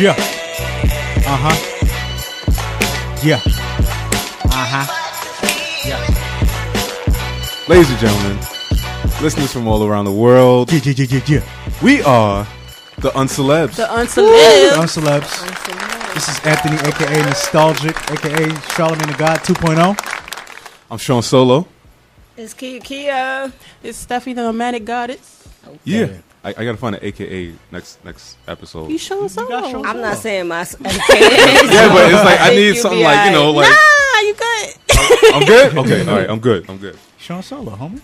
Yeah. Uh huh. Yeah. Uh huh. Yeah. Ladies and gentlemen, listeners from all around the world, Yeah, yeah, yeah, yeah, yeah. we are the UnCelebz. The unceleb. Uncelebs. This is Anthony, aka Nostalgik, aka Charlemagne the God 2.0. I'm Sean Solo. It's Kia Kia. It's Steffi the nomadic goddess. Yeah. I, I gotta find an AKA next next episode. You show us got Sean I'm not saying my. Yeah, but it's like I need something like you know, like Nah, you good. I'm good. Okay, all right, I'm good. I'm good. Sean Solo, homie.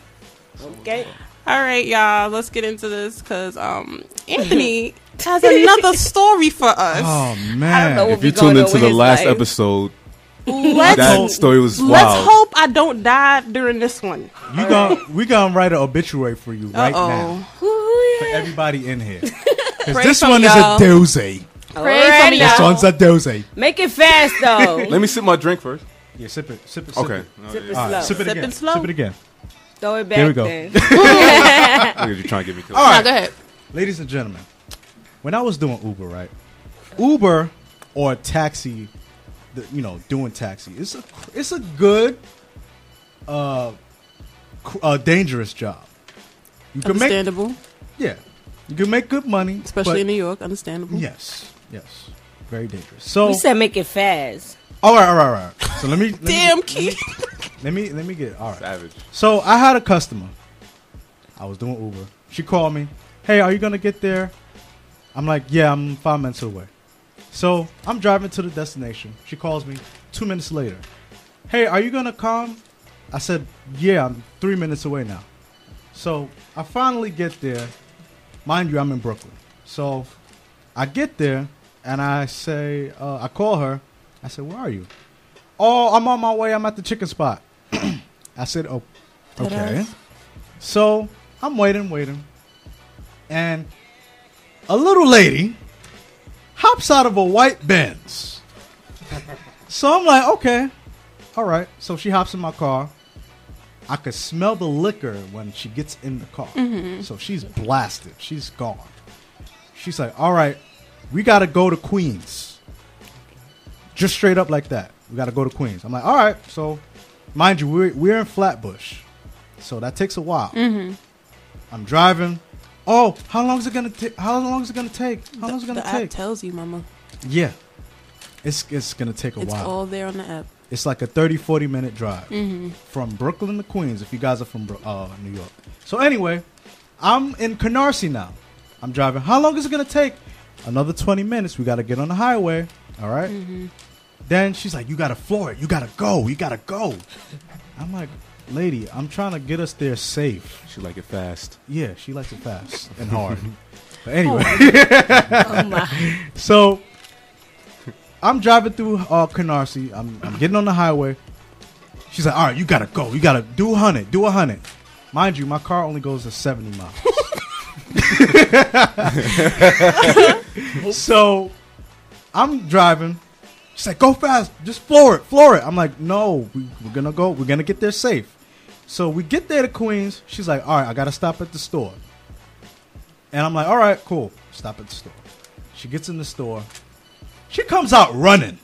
Okay. All right, y'all. Let's get into this because um, Anthony has another story for us. Oh, I don't man. know If you tuned into the last life? episode, let's that story was wild. let's hope I don't die during this one. You gon' we gonna write an obituary for you right Uh-oh. now. Ooh, For everybody in here. 'Cause Pray this for one is y'all. a doozy. Pray for Alrighty. me, This y'all. one's a dozy. Make it fast though. Let me sip my drink first. Yeah, sip it. Sip it. Sip Okay. It. Oh, Sip yeah. it All right, slow. sip it Sip again. it slow. Sip it again. Throw it back There we go. then. Look at you trying to get me killed. All Nah, right. go ahead. Ladies and gentlemen, when I was doing Uber, right? Uber or taxi, the, you know, doing taxi, it's a it's a good, uh, cr- uh dangerous job. You can make Understandable, yeah, you can make good money, especially but- in New York. Understandable. Yes, yes, very dangerous. So, We said make it fast. all right, all right, all right. So let me let Damn, me, Keith. let me let me get all right. Savage. So I had a customer. I was doing Uber. She called me. Hey, are you gonna get there? I'm like, yeah, I'm five minutes away. So I'm driving to the destination. She calls me two minutes later. Hey, are you gonna come? I said, yeah, I'm three minutes away now. So I finally get there. Mind you, I'm in Brooklyn. So I get there and I say, uh, I call her. I said, where are you? Oh, I'm on my way. I'm at the chicken spot. I said, oh, okay. So I'm waiting, waiting. And a little lady hops out of a white Benz. so I'm like, okay, all right. So she hops in my car. I could smell the liquor when she gets in the car. Mm-hmm. So she's blasted. She's gone. She's like, all right, we got to go to Queens. Just straight up like that. We got to go to Queens. I'm like, all right. So, mind you, we're, we're in Flatbush. So that takes a while. Mm-hmm. I'm driving. Oh, how long is it gonna take? How long is it gonna take? How long is it gonna the app take? tells you, Mama. yeah, it's it's gonna take a It's while. It's all there on the app. It's like a 30, 40 minute drive from Brooklyn to Queens. If you guys are from uh, New York. So anyway, I'm in Canarsie now. I'm driving. How long is it gonna take? Another twenty minutes. We gotta get on the highway. All right? Then she's like, "You gotta floor it. You gotta go. You gotta go." I'm like, "Lady, I'm trying to get us there safe." She like it fast. Yeah, she likes it fast and hard. But anyway, Oh my. so I'm driving through uh, Canarsie. I'm, I'm getting on the highway. She's like, "All right, you gotta go. You gotta do a hundred. Do a hundred. Mind you, my car only goes to seventy miles. so I'm driving. She's like, "Go fast. Just floor it. Floor it." I'm like, "No, we, we're gonna go. We're gonna get there safe." So we get there to Queens. She's like, "All right, I gotta stop at the store." And I'm like, "All right, cool. Stop at the store." She gets in the store. She comes out running.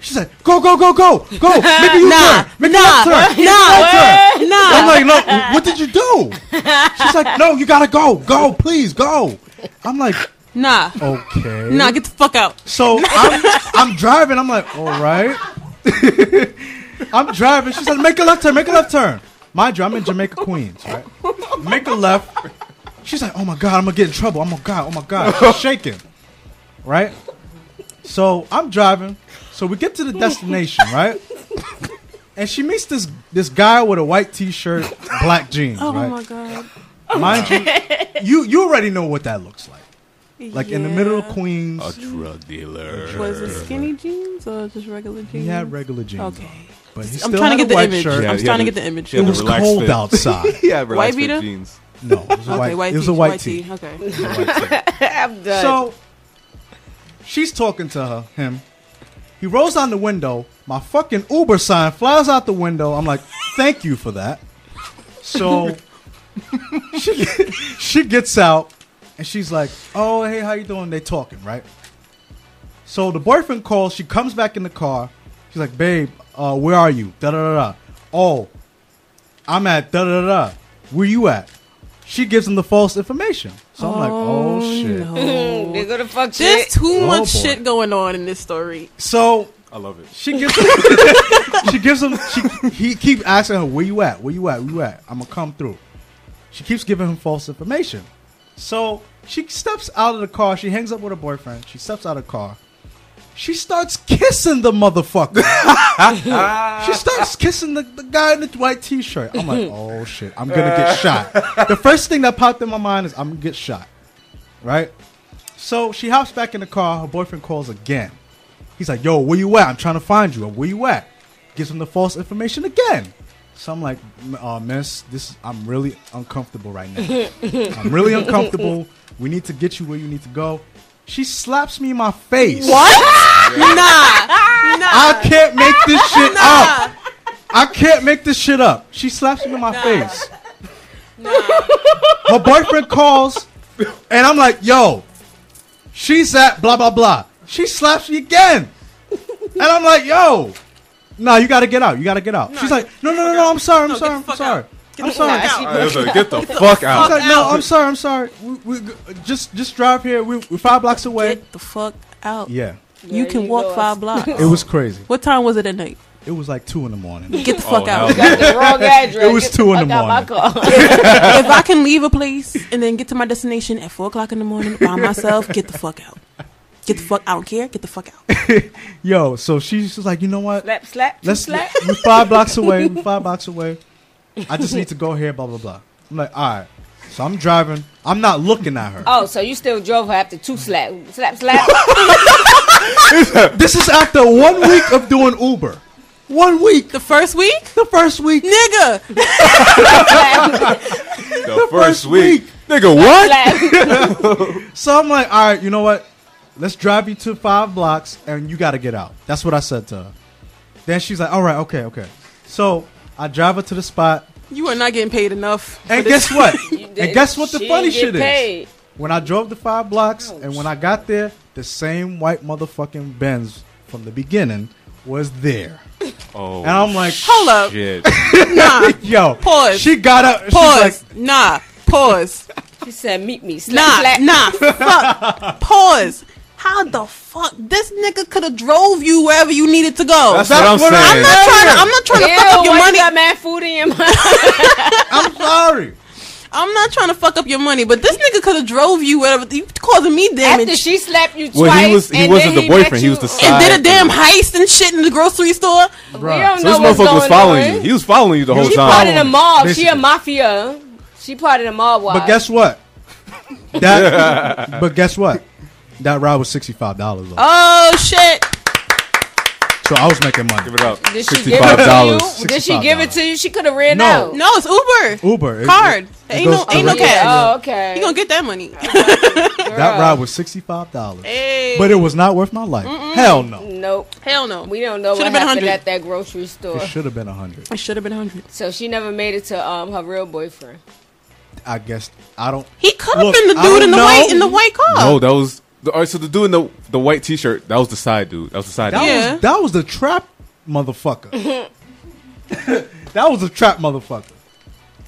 She's like, "Go, go, go, go, go! Make a U-turn. Make a left turn. Make a right turn." I'm like, "No, what did you do?" She's like, "No, you gotta go. Go, please, go." I'm like, Nah. "Okay." Nah, get the fuck out. So I'm, I'm driving. I'm like, all right. I'm driving. She's like, make a left turn, make a left turn. Mind you, I'm in Jamaica, Queens, right? Make a left. She's like, oh my God, I'm to get in trouble. Oh my God, oh my God. She's shaking, right? So I'm driving. So we get to the destination, right? And she meets this this guy with a white t-shirt, black jeans, Oh right? my god. Mind you, you you already know what that looks like. Like in the middle of Queens. A drug dealer. Was it skinny jeans or just regular jeans? He had regular jeans. Okay. on, But he I'm still trying had to a get the white image. shirt. Yeah, I'm he trying to had get the image. he had It a was relaxed cold fit. outside. yeah, White relaxed fit beater? jeans. No, it was a Okay, white. white it was tee, a white tee. Okay. It was a white tee. I'm done. So she's talking to her, him. He rolls down the window. My fucking Uber sign flies out the window. I'm like, thank you for that. So she, she gets out and she's like, oh, hey, how you doing? They talking, right? So the boyfriend calls. She comes back in the car. She's like, "Babe, uh, where are you?" Da da da da. Oh, I'm at da da da. Where you at? She gives him the false information. So I'm like, "Oh shit." Mm, they go to fuck There's shit. too Oh, much boy. shit going on in this story. So I love it. she gives him. she gives him. She he keeps asking her, "Where you at? Where you at? Where you at? I'm gonna come through." She keeps giving him false information. So she steps out of the car. She hangs up with her boyfriend. She steps out of the car. She starts kissing the motherfucker. she starts kissing the, the guy in the white t-shirt. I'm like, oh shit, I'm gonna get shot. The first thing that popped in my mind is I'm gonna get shot. Right? So she hops back in the car. Her boyfriend calls again. He's like, yo, where you at? I'm trying to find you. Where you at? Gives him the false information again. So I'm like, "M- uh, miss, this I'm really uncomfortable right now. I'm really uncomfortable. We need to get you where you need to go. She slaps me in my face. What? nah. Nah. I can't make this shit up. I can't make this shit up. She slaps me in my face. Her boyfriend calls, and I'm like, yo, she's at blah, blah, blah. She slaps me again. And I'm like, yo, nah, you gotta get out. You gotta get out. She's like, no, no, no, no, I'm sorry, I'm No, sorry, I'm fuck sorry. Out. Get I'm the sorry. fuck out. I was like, get the fuck She's out. like, no. I'm sorry, I'm sorry. We, we just just drive here. We, we're five blocks away. Get the fuck out. Yeah, You can you walk go. five blocks. it was crazy. what time was it at night? It was like two in the morning. Get the Oh, fuck hell out. no. the wrong address. It was Get two in the morning. if I can leave a place and then get to my destination at four o'clock in the morning by myself, get the fuck out. Get the fuck. I don't care. Get the fuck out. Yo, so she's just like, you know what? slap, slap, Let's slap. we're five blocks away. We're five blocks away. I just need to go here. Blah blah blah. I'm like, all right. So I'm driving. I'm not looking at her. Oh, so you still drove her after two slap, slap, slap. This is after one week of doing Uber. One week. The first week, The first week. nigga. slap, The first week. week. Nigga, what? So I'm like, all right. You know what? Let's drive you to five blocks, and you got to get out. That's what I said to her. Then she's like, all right, okay, okay. So I drive her to the spot, You are not getting paid enough. and guess what? And guess what the she funny didn't get shit is? When I drove the five blocks and when I got there, the same white motherfucking Benz from the beginning was there. Oh, And I'm like, Hold up. shit. Nah. yo, Pause. She got up. Pause. like, nah. Pause. She said, "Meet me." Slap, Nah. slap. Nah. Fuck. Pause. How the fuck this nigga could have drove you wherever you needed to go? That's That's what I'm what I'm saying. I'm not trying to. I'm not trying to fuck up your money. you got mad food in your mouth? I'm sorry. I'm not trying to fuck up your money, but this nigga could have drove you wherever. You causing me damage. After she slapped you twice, Well, he was- he and wasn't then the boyfriend, met he was you- the and did a damn heist and shit in the grocery store. We Bruh. So this motherfucker was following on. you. He was following you the whole She time. part of the mob. She a mafia. She part of the mob. But guess what? That. but guess what? That ride was sixty five dollars. Oh shit! So I was making money. Give it up. Did she give Sixty-five it to dollars. you? Did she give it to you? She could have ran No. out. No, it's Uber. Uber. It- Card. it- it ain't no, ain't no cash. Oh, okay. You gonna get that money? That ride was sixty five dollars. hey. But it was not worth my life. Hell no. Nope. hell no. We don't know Should've what been happened 100. at that grocery store. It should have been a hundred. I should have been hundred. So she never made it to um her real boyfriend. I guess I don't. He could have been the dude in the know. white in the white car. No, that was. The, all right, so the dude in the the white T-shirt, that was the side dude. That was the side That dude. Yeah. was that was the trap motherfucker. that was the trap motherfucker.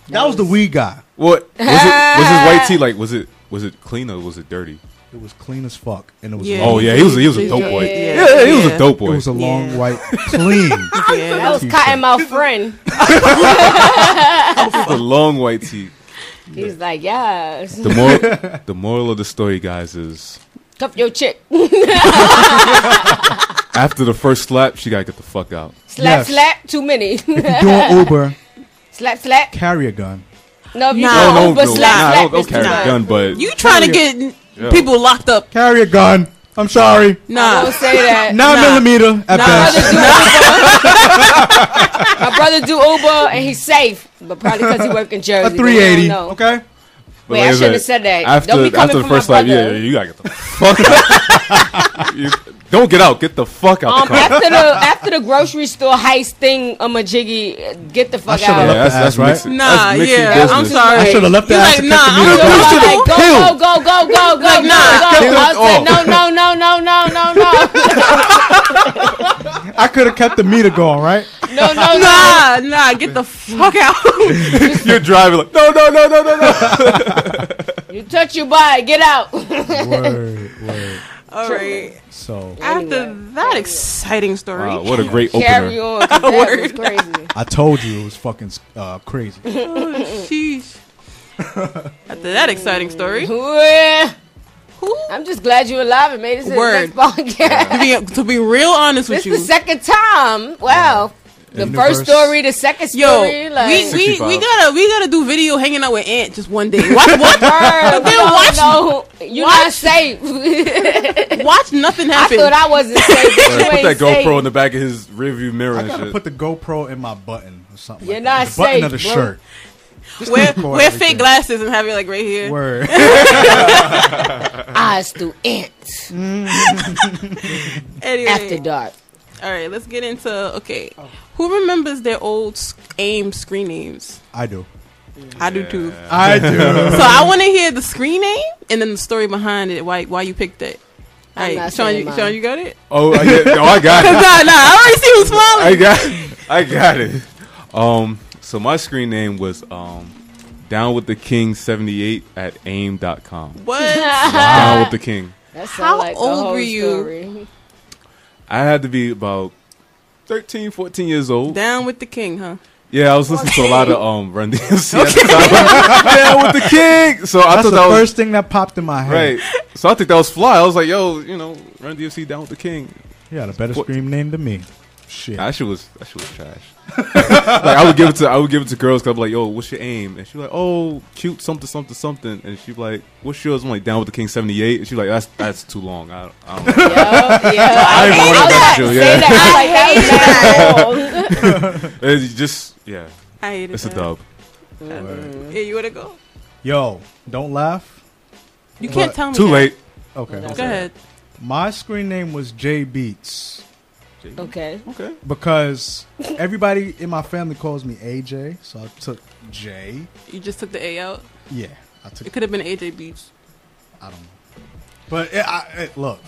That was the weed guy. What was it? Was his white tee like? Was it was it clean or was it dirty? It was clean as fuck, and it was Yeah. long. Oh yeah, he was he was a dope boy. Yeah. Yeah, yeah, he was Yeah. a dope boy. It was a long Yeah. white clean. Yeah. That was T-shirt. Cottonmouth friend. the long white tee. He's like, yes. The moral the moral of the story, guys, is Cuff your chick. after the first slap, she gotta get the fuck out. Slap, Yes. slap. Too many. If you're doing Uber, slap, slap. carry a gun. No, if you Nah. go No, no, Uber, slap, nah, slap. don't, don't it's carry a much. gun, but You trying to get Yeah. people locked up? Carry a gun. I'm sorry. Nah. Don't say that. Nine Nah. millimeter at Nah. best. My brother do Uber and he's safe, but probably because he work in Jersey. A 380. No. Okay. But Wait, I shouldn't said, have said that. After Don't be coming after the for first slap, yeah, yeah, you gotta get the fuck out. You- don't get out. Get the fuck out Um, the car. after the after the grocery store heist thing, I'm a jiggy. uh, Get the fuck I should've out. Yeah, left that's, the that's right? mixing, Nah, that's yeah, business. I'm sorry. I should have left the You ass like, and nah, kept the I'm meter gonna going. like, Like, go, go, go, go, go, go, Like, go, nah. go, Kill go. it I said, all. no, no, no, no, no, no, no. I could have kept the meter going, right? No, no, no. Nah, nah, get the fuck out. You're driving like no, no, no, no, no, no. You touch your body. Get out. Word, word. All right. So After Anyway. that exciting story, Wow, what a great Carry opener. on. 'cause That was crazy. I told you it was fucking uh, crazy. sheesh. After that exciting story, Yeah. who? I'm just glad you're alive and made it to Word. the next podcast. To be, to be real honest with This you, the second time. Wow. The Universe. first story, the second yo, story. like, we, we, we gotta we gotta do video hanging out with Aunt just one day. Watch watch, Bird, then no, watch- no, you're watch- not safe. Watch nothing happen. I thought I wasn't safe. But you Put ain't that GoPro safe. in the back of his rearview mirror I gotta shit. put the GoPro in my button or something. You're like not that. the button safe, of the bro. shirt. Wear wear everything. fake glasses and have it like right here. Word. Eyes through ants. Anyway, After dark. all right, let's get into okay. Who remembers their old s- AIM screen names? I do. I do too. I do. So I want to hear the screen name and then the story behind it. Why why you picked it? All I'm right, Sean, you, mine. Sean, you got it? Oh, I, get, oh, I got it. Nah, nah, I already see who's smiling. I got, I got it. Um, so my screen name was um, down with the king seventy eight at aim.com. what? Down with the king. That sound How like old whole were you? Story. I had to be about 13, 14 years old. Down with the king, huh? Yeah, I was listening to a lot of um Run DMC at the time. Down with the king. So I That's thought the that was first thing that popped in my head. right. So I think that was fly. I was like, yo, you know, Run DMC down with the king. You got a better What- scream name than me. Shit. That shit was that shit was trash. like I would give it to I would give it to girls. Cause I'm like, yo, what's your aim? And she like, oh, cute something something something. And she like, what's yours? I'm like, down with the king seventy eight. And she like, that's that's too long. I, don't- I don't know. Yo, yo, I, even worried was about about you, yeah. that. I was like, that. It's just yeah, I hated it's a that. dub. Mm. Yeah, you wanna go? Yo, don't laugh. You can't But- tell me. Too that. late. Okay. That's Go ahead. My screen name was J Beats Okay. Okay. because everybody in my family calls me AJ, so I took J. You just took the A out. Yeah, I took. It could have been AJ Beach. I don't know, but it, I, it, look,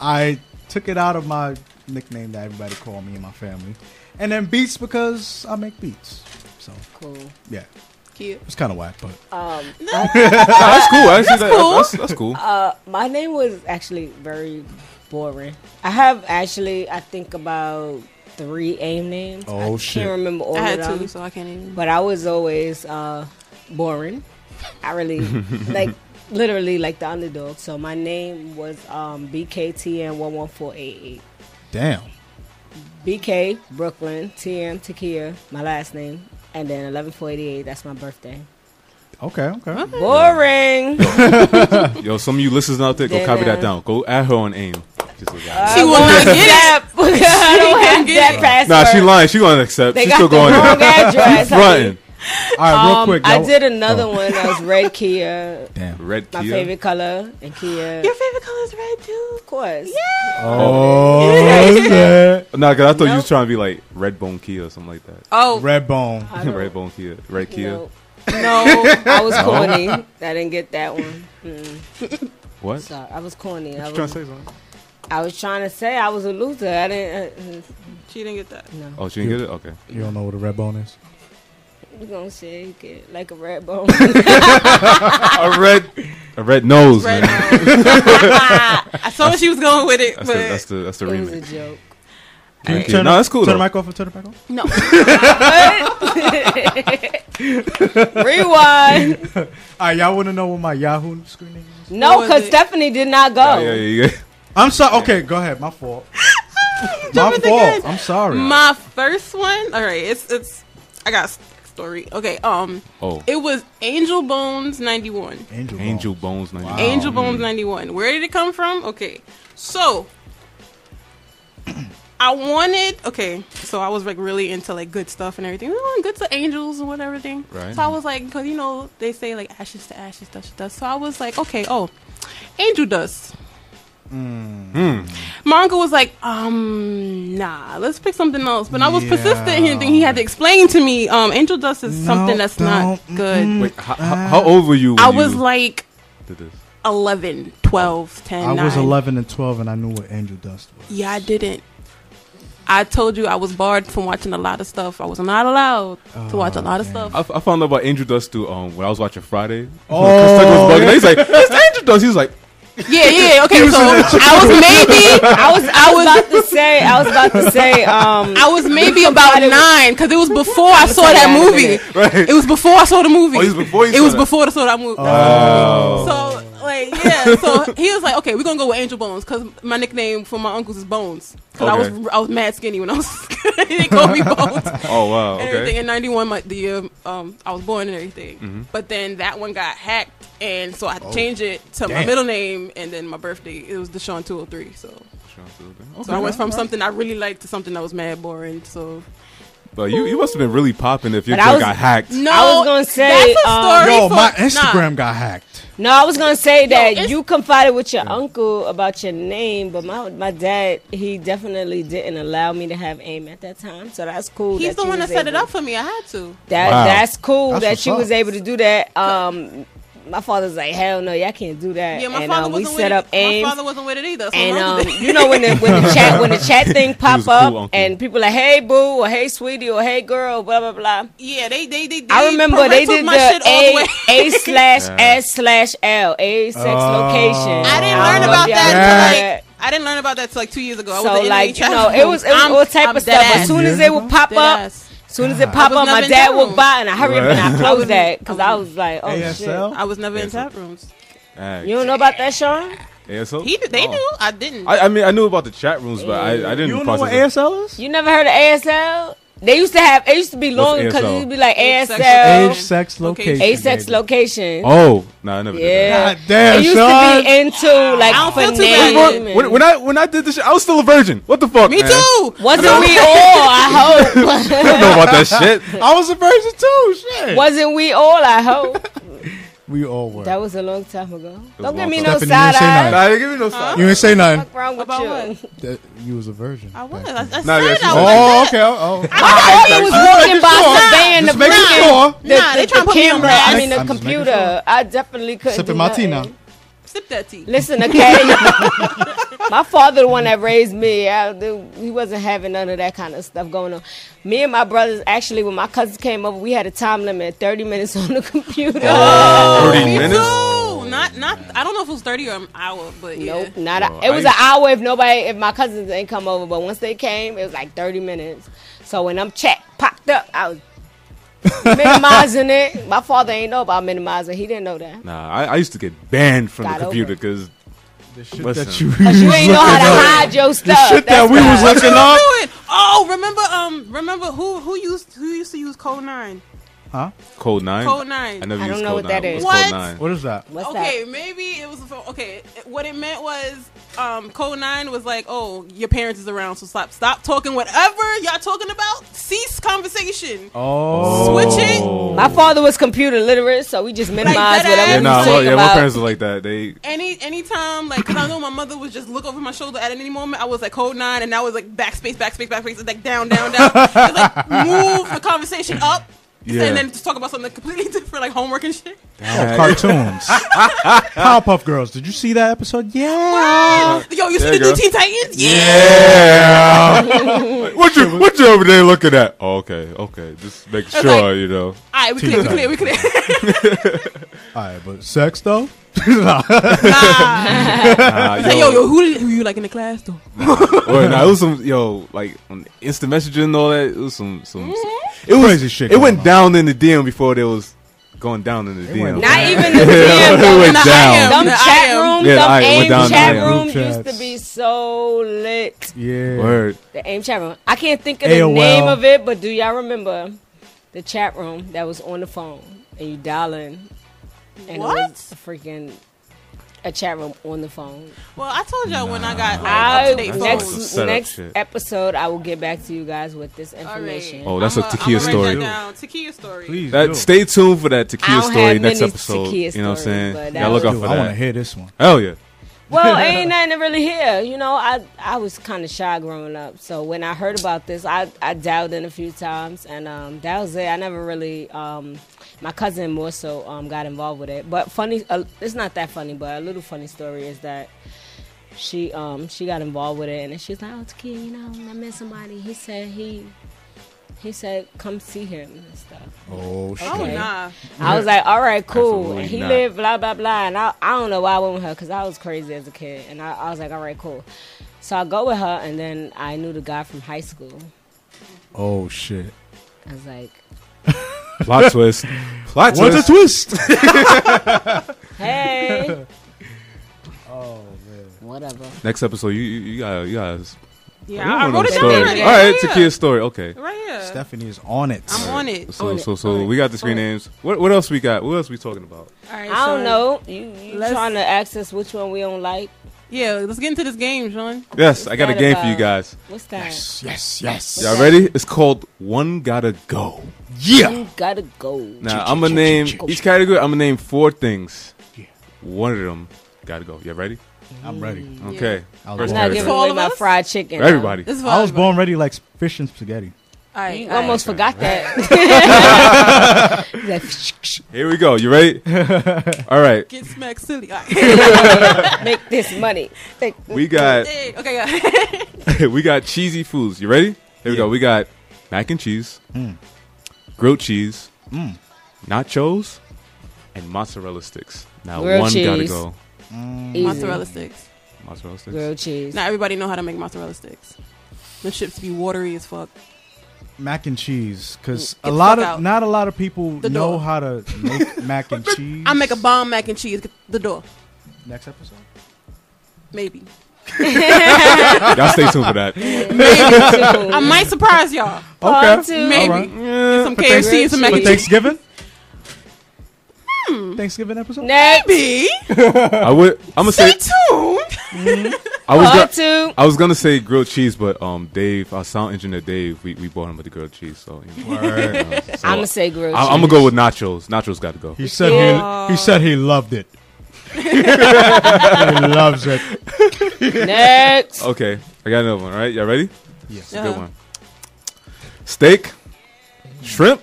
I took it out of my nickname that everybody called me in my family, and then Beats because I make beats. So Cool. yeah, Cute. it's kind of whack, but Um, Nah, that's cool. Actually, that- cool. That's, that's cool. uh, my name was actually very boring. I have actually, I think about three AIM names. Oh, I shit. can't remember all I had of them. two, so I can't even. But I was always uh, boring. I really like literally like the underdog. So my name was um, BKTN one one four eight eight. damn. BK Brooklyn TM Takia my last name, and then eleven four eighty eight. That's my birthday. Okay, okay. Boring. Yo, some of you listeners out there, go Then, copy that down. Go add her on aim. Just look at it. She will not get it. I don't have that password. Nah, she lying. She gonna accept. They She's got still the going wrong there. address. Fronting. All right, real Um, quick. I did another Oh. one that was red Kia. Damn. Red My Kia. favorite color and Kia. Your favorite color is red too. of course. Yeah. Oh, shit. Nah, cause I thought you was trying to be like Red Bone Kia or something like that. Oh Red bone. Red Bone Kia. Red Kia. No, no! I was corny. I didn't get that one. Mm, What? sorry, I was corny. I You trying to say something? I was trying to say I was a loser. I didn't. Uh, she didn't get that. no, Oh, she didn't get it. Okay. You don't know what a red bone is? you gonna shake it like a red bone. a red, a red nose, Red. man. I saw where she was going with it, That's but the that's the that's the it was a joke. Red Kia. Turn No, it- that's cool Turn though. the mic off and turn it back on. no. Rewind. All right, y'all want to know what my Yahoo screen name is? No, because? Stephanie did not go. Yeah, yeah, yeah. I'm sorry. Okay, go ahead. My fault. My fault. I'm sorry. My first one. All right, it's it's. I got a story. Okay, um, Oh, it was Angel Bones ninety one. Angel. Angel Bones. Bones. Wow. 91. Angel Bones 91. Where did it come from? Okay. So I wanted okay, so I was like really into like good stuff and everything. Oh, good to angels and whatever thing. Right. So I was like, because you know they say like ashes to ashes, dust to dust. So I was like, okay, oh, angel dust. Hmm. My uncle was like, um, nah, let's pick something else. But I was Yeah. persistent in him. He had to explain to me, um, angel dust is No, something that's not good. mm-mm. Wait, how, how, how old were you? When I was you like did this? 11, 12, 10, I was 11 and 12, and I knew what angel dust was. Yeah, I didn't. I told you I was barred from watching a lot of stuff. I was not allowed to watch a lot of stuff. I, I found out about Angel Dust too. Um, when I was watching Friday. Oh, was bugging. He's like, it's Angel Dust. He was like, Yeah, yeah. Okay, so I was maybe I was I was about to say I was about to say um I was maybe about nine because it was before I saw that that in a movie. right. It was before I saw the movie. Oh, it was before you It saw was that. before I saw that movie. Oh. So like yeah, so he was like, okay, we're gonna go with Angel Bones because my nickname for my uncles is Bones because I was I was mad skinny when I was they called me Bones. oh wow, and everything in '91, my the year um, I was born and everything. Mm-hmm. But then that one got hacked, and so I had to change it to my middle name, and then my birthday it was Deshaun 203. So Okay. so I went from something I really liked to something that was mad boring. So But you, you must have been really popping if your But I joint was- got hacked. no, I was gonna say, that's a um, story Yo, for- my nah. Instagram got hacked. No, I was gonna say that it's- you confided with your uncle about your name, but my my dad he definitely didn't allow me to have aim at that time, so that's cool. He's that the you one that was set it able- up for me. I had to. That Wow. that's cool That's that what's you up. was able to do that. Um, my father's like, hell no, y'all can't do that. Yeah, my and father um, wasn't set with up it. aim. My father wasn't with it either. So And um, you know when the when the chat when the chat thing pop cool up uncle. and people like hey boo or hey sweetie or hey girl blah blah blah. yeah, they they they. they I remember they did my the shit all the way. A A slash Yeah. S slash L A sex location. I didn't learn about that until know like. I didn't learn about that till like two years ago. I So was like the you know, it was it was I'm- all type I'm of dead stuff. As soon as they would pop Dead up, ass. As soon as it ah. pop up, my dad walked by and I hurry up and I closed that because I I was like, oh ASL? I was never in Yeah, so- chat rooms. Dang. You don't know about that, Sean? ASL? He they Oh. knew. I didn't. I, I mean, I knew about the chat rooms, but I, I didn't You know what process. ASL is? You never heard of ASL? They used to have. It used to be long because it ASL? used to be like Age, sex, ASL, Age, sex, location. A sex baby. location. Oh, no, I never did that. Yeah. God damn, it used Sean. to be into like I don't feel too finesse bad. and- When, when I when I did this shit, I was still a virgin. What the fuck? Me man? too. Wasn't we all? I hope. I don't know about that shit. I was a virgin too. Shit. Wasn't we all? I hope. We all were. That was a long time ago. Don't give me no Stephanie, you side didn't say nothing. Nah, they give me no side. you ain't say nothing. What's wrong with About you? what? That you was a virgin. I was. back I, I then. said Nah, yeah, I she's was. like- Oh, okay. Oh, oh. I thought you was walking by sure. surveying the Just making sure. the, Nah, they the, trying to put me on camera. blast. I mean, the I'm just making computer. I definitely couldn't Sipping do my tea nothing. now. Sip that tea. Listen, okay. my father, the one that raised me, I, he wasn't having none of that kind of stuff going on. Me and my brothers, actually, when my cousins came over, we had a time limit, thirty minutes on the computer. Oh, 30 me minutes? too. Not not. I don't know if it was thirty or an hour, but yeah. Nope, not. Bro, A, it was an hour if nobody, if my cousins didn't come over. But once they came, it was like thirty minutes. So when I'm checked, popped up, I was minimizing it. My father ain't know about minimizing. He didn't know that. Nah, I, I used to get banned from Got the computer because The shit Listen. that you, Cause you ain't know how to looking up. hide your The stuff. shit that we why. was looking up. Oh, remember um remember who who used who used to use Code Nine? Huh? Code Nine. Code Nine. I never I don't know Code what that Nine. is. What's What? Code Nine? What is that? What's okay, that? maybe it was for, okay. What it meant was, um, Code Nine was like, "Oh, your parents is around, so stop, stop talking. Whatever y'all talking about, cease conversation. Oh. Switch it. My father was computer literate, so we just minimized that whatever ass? Yeah, we nah, talking well, yeah, my about. parents are like that. They Any anytime, like, cause I know my mother would just look over my shoulder at any moment. I was like Code Nine, and that was like backspace, backspace, backspace, like down, down, down. It's like move the conversation up. Yeah. And then just talk about something completely different, like homework and shit. Oh, cartoons. Powerpuff Girls. Did you see that episode? Yeah. Uh, Yo, you see Yeah, the girl. new Teen Titans? Yeah. what you what you over there looking at? Oh, okay, okay. Just make sure like- you know. All right, we Teen clear, we clear, we clear. All right, but sex though. Nah. Nah, Hey, yo, yo, who, who you like in the class though? Wait, nah, it was some yo like instant messaging and all that. It was some some. Mm-hmm. It was Crazy shit It went on. down in the DM before there was going down in the DM. Not even the DM. it went down. am. Them I chat am. rooms, Yeah, them I AIM chat there. rooms used to be so lit. Yeah. Word. The AIM chat room. I can't think of the name of it, but do y'all remember the chat room that was on the phone and you dial in? And What? It was a freaking a chat room on the phone. Well, I told y'all when I got like I up to date That's next some phones. setup next episode I will get back to you guys with this All right. information. Oh, that's a I'ma- Takia I'ma write story. That down. Takia story. Please That do. stay tuned for that I Takia story next many episode. Takia you know what I'm saying? but Y'all look out Dude, for I want to hear this one. Hell yeah. Well, ain't nothing to really here. You know, I I was kind of shy growing up, so when I heard about this, I I dialed in a few times, and um, that was it. I never really. Um, my cousin more so um, got involved with it, but funny. Uh, it's not that funny, but a little funny story is that she um she got involved with it, and then she's like, "Oh, Takia, you know, I met somebody. He said he." He said, "Come see him and stuff." Oh, oh shit. Oh nah. I was like, "All right, cool." Absolutely And he not. lived blah blah blah, and I I don't know why I went with her because I was crazy as a kid, and I, I was like, "All right, cool." So I go with her, and then I knew the guy from high school. Oh shit. I was like, Plot twist. Plot What's a twist. twist? "Hey, oh man. whatever." Next episode, you you, you guys, you guys. Yeah, I, I wanna wrote know it down story. already. All right, Right here. Takia's story. Okay. Right here. Stephanie is on it. I'm on it. So On it. so so it. we got the screen On names. What what else we got? What else we talking about? All right, I don't know. You, you trying to access which one we don't like? Yeah, let's get into this game, Sean. Yes, I got a that game for you guys. What's that? Yes, yes, yes. Y'all ready? It's called One Gotta Go. Yeah. You gotta go. Now I'm gonna name each category. I'm gonna name four things. Yeah. One of them gotta go. You all ready? I'm ready. Okay. I was First I'm not giving For all away of my us? fried chicken. For everybody. This is I was volleyball. born ready like fish and spaghetti. All right, You all right. almost forgot that. Like, Here we go. You ready? All right. Get smacked silly. All right. Make this money. Take We got Hey, okay, yeah. we got cheesy foods. You ready? Here we go. We got mac and cheese, Mm. grilled cheese, Mm. nachos, and mozzarella sticks. Now Grilled one gotta cheese. go. Easy. mozzarella sticks. Mozzarella sticks. grilled cheese. Not everybody know how to make mozzarella sticks. The chips be watery as fuck. Mac and cheese, because mm. a lot of out. not a lot of people The know door. how to make mac and cheese. I make a bomb mac and cheese. The door. next episode. Maybe. Y'all stay tuned for that. Maybe. I might surprise y'all. Part Okay. two. Maybe. All right. Yeah, Some For KFC Thanks- and some mac and cheese. For Thanksgiving. Thanksgiving episode. Maybe. I would. I'm gonna Stay say. tuned. I was. Part Gonna, two. I was gonna say grilled cheese, but um, Dave, our sound engineer Dave, we, we bought him with the grilled cheese. So, you know, uh, so I'm gonna say grilled I, cheese. I'm gonna go with nachos. Nachos got to go. He said Yeah. he, he said he loved it. he loves it. Next. Okay, I got another one. All right, y'all ready? Yes. Yeah. Good one. Steak, shrimp,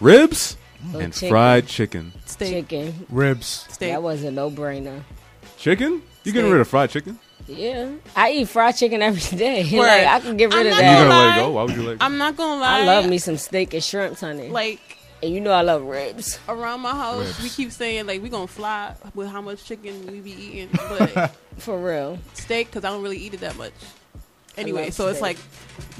ribs, and chicken. fried chicken. Steak. Chicken. Ribs. Steak. That was a no brainer. Chicken? You getting rid of fried chicken? Yeah. I eat fried chicken every day. Word. like I can get rid I'm of not You that. gonna let it go? Why would you let it go? I'm not gonna lie. I love me some steak and shrimps, honey. Like and you know I love ribs. around my house, Ribs. we keep saying like we gonna fly with how much chicken we be eating, but For real. steak because I don't really eat it that much. Anyway, love so it's steak. like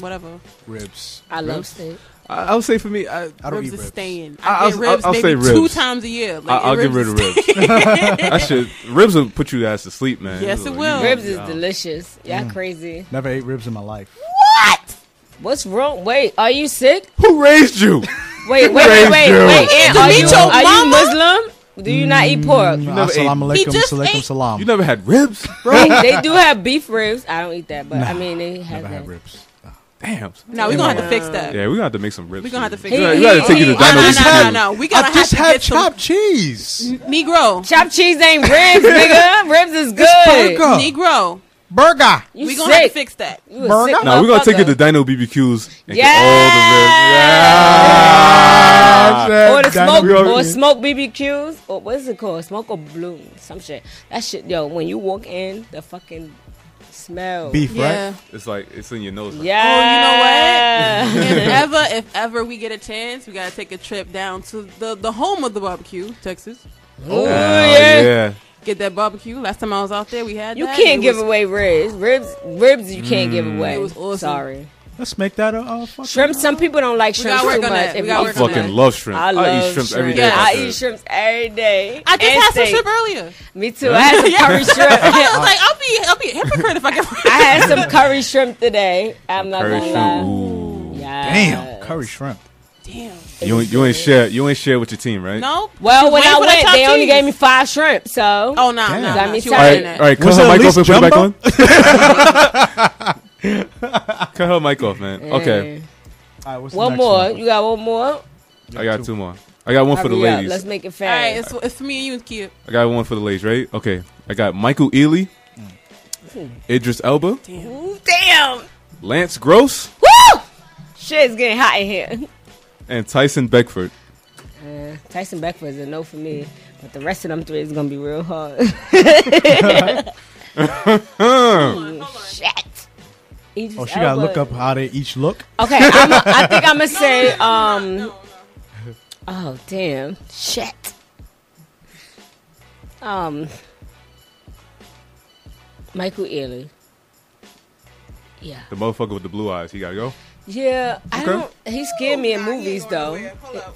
whatever. Ribs. I love Ribs? steak. I, I would say for me, I, I don't ribs eat is ribs. staying. I- I, I'll- get ribs I'll- I'll maybe say two ribs. times a year. Like, I, I'll get rid of ribs. that shit, ribs will put you ass to sleep, man. Yes, it will. Ribs is delicious. Y'all mm. crazy. Never ate ribs in my life. What? What's wrong? Wait, are you sick? Who raised you? Wait, wait, wait, raised wait, wait. Aunt, are you are you? Muslim? Do you not eat pork? Mm, never ate- Assalamu He alaikum, just salaikum salam. You never had ribs, bro? they, they do have beef ribs. I don't eat that, but I mean they have Never that. had ribs. Damn. No, we're gonna have to fix that. Yeah, we're gonna have to make some ribs. We're gonna have to fix that. He- You gotta- you gotta he- take you to he- No, Dino no, BBQ. no, no, no. We gotta I just have to had get some chopped cheese. Negro. Chopped cheese ain't ribs, nigga. Ribs is good. burger. Negro. Burger. You We gonna have to fix that. You Burger? sick No, we're gonna take it to. Dino BBQs and Yes! get all the ribs. Yeah. or the Dino smoke BBQ. or smoke BBQs or what is it called? Smoke or bloom. some shit. That shit, yo. When you walk in, the fucking smell. Beef, Yeah. right? It's like it's in your nose. Like, Yeah. Oh, if ever, if ever we get a chance, we gotta take a trip down to the the home of the barbecue, Texas. Oh, Hell ah, yeah. yeah. Get that barbecue. Last time I was out there, we had You that. can't It give was- away ribs. Ribs, ribs. You can't give away. It was awesome. Sorry. Let's make that a uh, fucking Shrimp. Some people don't like shrimp too much. that. We If gotta you- I fucking love shrimp. I love eat shrimp every day. Yes. I if eat could. shrimps every day. I just And had some shrimp earlier. Me too. I had some curry shrimp. I was like, I'll be, I'll be a hypocrite if I get. I had some curry shrimp today. I'm not Curry gonna shrimp. lie. Ooh. Yes. Damn, curry shrimp. Damn. You ain't, you ain't share you ain't share with your team, right? Nope. Well, Just when I for that went, chopped they only gave me five shrimp. So Oh no, Damn. no, Got me She tired. All wasn't right, it. right. Cut her it mic off and put it back on. Cut her mic off, man. Okay. All right, what's the One next more. one? You got one more? I got two more. I got one for the Hurry up. ladies. Let's make it fair. All right, it's, it's for me and you and Kid. I got one for the ladies, right? Okay. I got Michael Ealy, mm. Idris Elba, Damn. Ooh, damn. Lance Gross, Woo! Shit's getting hot in here. and Tyson Beckford. Uh, Tyson Beckford is a no for me, but the rest of them three is gonna be real hard. Hold on. Shit. Idris Oh, she gotta Elba. look up how they each look. Okay, I'm a, I think I'm gonna say. Um. Oh damn! Shit. Um. Michael Ealy. Yeah. The motherfucker with the blue eyes. He gotta go. Yeah, I Okay. don't. He scared me in movies though.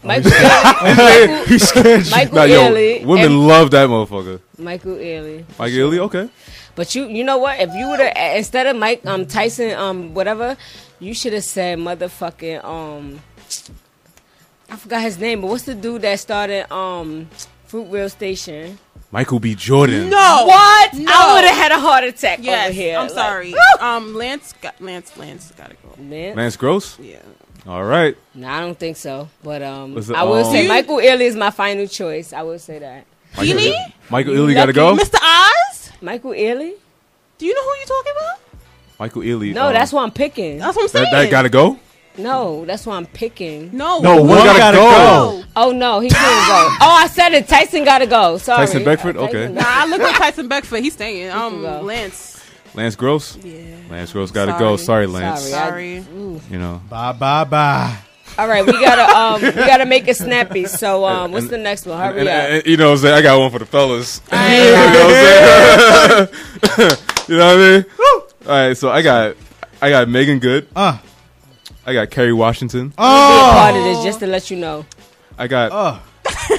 Michael Ealy. He scared you. Michael Nah, yo, women love that motherfucker. Michael Ealy. Michael Ealy, okay. But you, you know what? If you would have instead of Mike, um, Tyson, um, whatever, you should have said motherfucking, um, I forgot his name, but what's the dude that started, um, Fruitvale Station? Michael B. Jordan. No. What? No. I would have had a heart attack Yes. over here. I'm Like, sorry. um, Lance got Lance. Lance gotta go. man. Lance Gross. Yeah. All right. No, I don't think so. But um, it, I will um, say You- Michael Ealy is my final choice. I will say that. Michael, Healy? Michael Ealy gotta go. Mr. Oz. Michael Ealy? Do you know who you're talking about? Michael Ealy. No, um, that's what I'm picking. That's what I'm saying. that, that gotta go. No, that's why I'm picking. No. No, one gotta gotta go. go. Oh no, he couldn't go. Oh, I said it. Tyson got to go. Sorry. Tyson Beckford? Okay. Nah, I look at Tyson Beckford. He's staying. Um, go. Lance. Lance Gross. Yeah. Lance Gross gotta go. Sorry, Sorry. Lance. Sorry. I- Sorry. Ooh. You know. Bye bye bye. All right, we gotta um, we gotta make it snappy. So um, what's And- the next one? Hurry And- up. and- you know what I'm saying? I got one for the fellas. You know what I'm saying? you know what I mean? All right, so I got I got Meagan Good. Uh. I got Kerry Washington. Be a part Oh. of this just to let you know. I got Uh.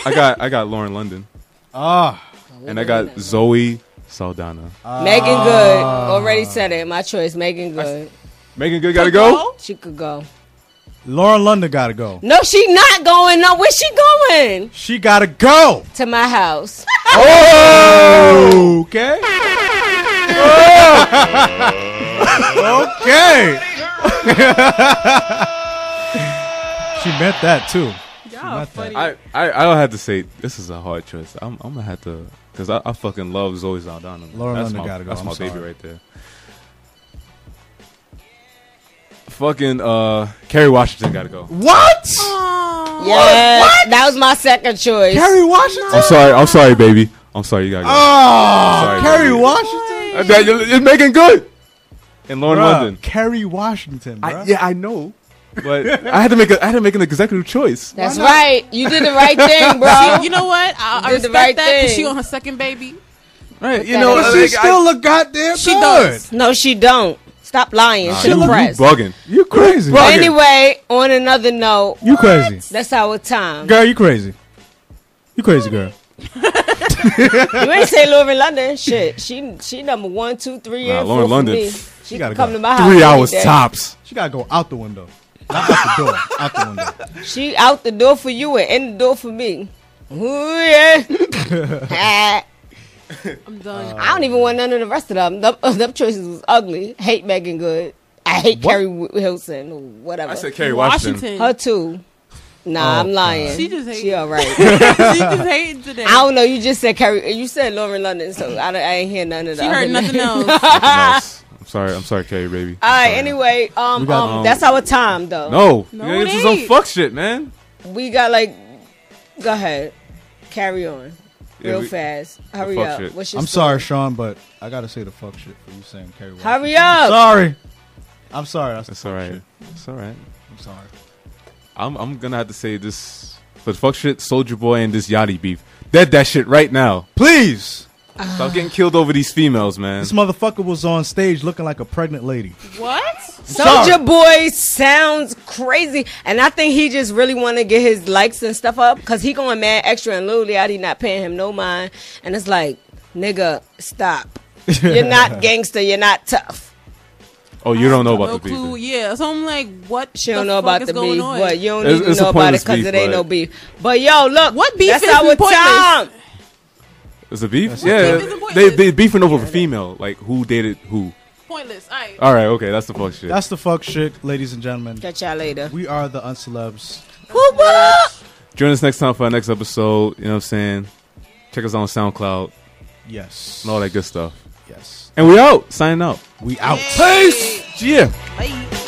I got I got Lauren London. Ah. And I got Zoe Saldana. Meagan Good already said it. My choice, Meagan Good. Meagan Good gotta go? She could go. Lauren London gotta go. No, she not going. No, where's she going? She gotta go. To my house. Oh. Okay. okay. She meant that too. Y'all Not that. funny. I, I I don't have to say this is a hard choice. I'm I'm gonna have to because I, I fucking love Zoe Saldana. Lauren that's London my, gotta go. That's I'm my baby right there. Fucking uh, Kerry Washington gotta go. What? Aw. Yeah, that was my second choice. Kerry Washington? I'm sorry. I'm sorry, baby. I'm sorry. You gotta go. Oh, Sorry, Kerry baby. Washington. Uh, that- you're, you're making good. And Lauren Bruh, London. Kerry Washington, bro. I, yeah, I know. But I had to make a I had to make an executive choice. That's right. You did the right thing, bro. She- you know what? I, I Did the respect right that because thing. she on her second baby. Right. You know, is- But like, she I- still look goddamn She good. does. no, she don't. Stop lying. Nah, she you, you bugging. You crazy. Bro. Anyway, on another note, You crazy. that's our time. Girl, you crazy. You crazy, girl. You ain't say Lauren London. Shit, she she number one, two, three, Nah, and Lauren four for London. me. She She gotta come go. to my house. Three hours day. tops. She gotta go out the window. Not out the door. Out the window. She out the door for you and in the door for me. Ooh, yeah. Ah. I'm done. I don't even want none of the rest of them. Them, uh, them choices was ugly. Hate Meagan Good. I hate Carrie Wilson or whatever. I said Kerry Washington. Her too. Nah, Oh, I'm lying. She just hating. She all right. she just hating today. I don't know. You just said Carrie. You said Lauren London, so I, don't- I ain't hear none of that. She heard nothing else. Nice. I'm sorry. I'm sorry, Kerry, baby. All right. Sorry. Anyway, um, got- um, um, that's our time though. No, No, yeah, this is some fuck shit, man. We got like, go ahead, carry on, Yeah, real we- fast. Hurry up. shit. What's your I'm story? sorry, Sean, but I gotta say the fuck shit for you saying Kerry Washington. Hurry up. Sorry. I'm sorry. That's, the It's all shit. It's all right. I'm sorry. I'm I'm gonna have to say this for the fuck shit, Soulja Boy and this Yachty beef. Dead that shit right now. Please. Stop getting killed over these females, man. This motherfucker was on stage looking like a pregnant lady. what? Soulja Boy sounds crazy, and I think he just really want to get his likes and stuff up because he going mad extra, and Lil Yachty not paying him no mind, and it's like, nigga, stop. You're not gangster. You're not tough. Oh, you don't know about no the beef. clue. then. Yeah, so I'm like, what? She don't know fuck about the going beef. on? What you don't It's- need to it's a know about it pointless because beef, it ain't but- no beef. But yo, look, What beef That's is our pointless? time. It's a beef. That's yeah, beef is they they beefing over a female. Like who dated who? Pointless. All right. All right, okay, that's the fuck shit. That's the fuck shit, ladies and gentlemen. Catch y'all later. We are the uncelebs. Whoop, whoop. Join us next time for our next episode. You know what I'm saying? Check us out on SoundCloud Yes. and all that good stuff. Yes. And we out. Signing out. We out. Peace. Yeah. Bye.